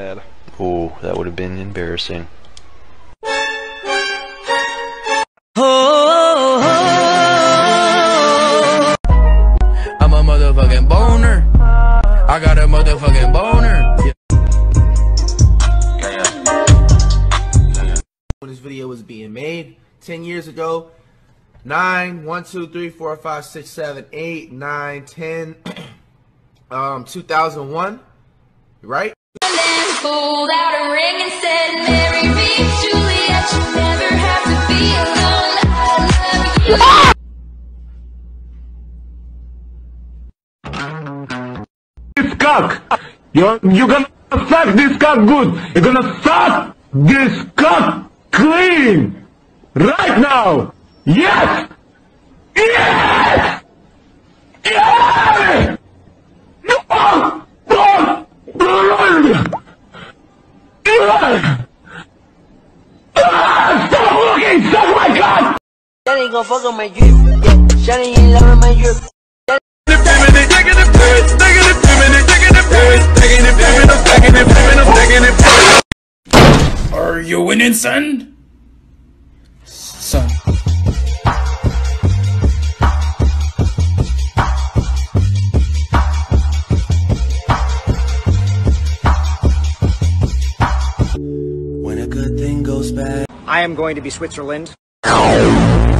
bad. Oh, that would have been embarrassing. I'm a motherfucking boner. I got a motherfucking boner. when this video was being made 10 years ago 9 1 2 3 4 5 6 7 8 9 10 um 2001 right pulled out a ring and said, Marry me, Juliet. You never have to be alone. I love you. this cock. You're, you're gonna suck this cock good. You're gonna suck this cock clean. Right now. Yes! Yes! Yes! Oh! Oh! Yes! Ah, Stop looking! Suck my cock! Shawty gon' fuck on my drip. Yeah, Shawty ain't loving my drip. Are you winning, son? Son. when a good thing goes bad I am going to be Switzerland.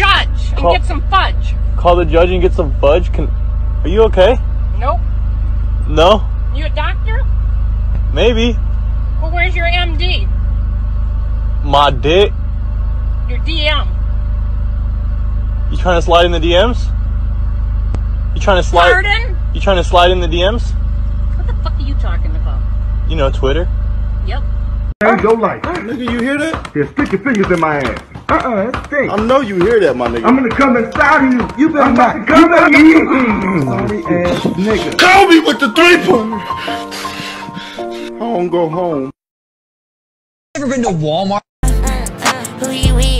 judge and Call- get some fudge. Call the judge and get some fudge. Can are you okay? Nope. No? You a doctor? Maybe. Well, where's your MD? My dick. Your DM? You trying to slide in the DMs? You trying to slide? Pardon? You trying to slide in the DMs? What the fuck are you talking about? You know Twitter. Yep. Change your life. Nigga, you hear that? Here, stick your fingers in my ass. Uh-uh, that stinks. I know you hear that, my nigga. I'm gonna come inside of you. You better not come at me. Sorry ass nigga. Call me with the three pointer. Home, go home. Uh, uh, who he with? Who he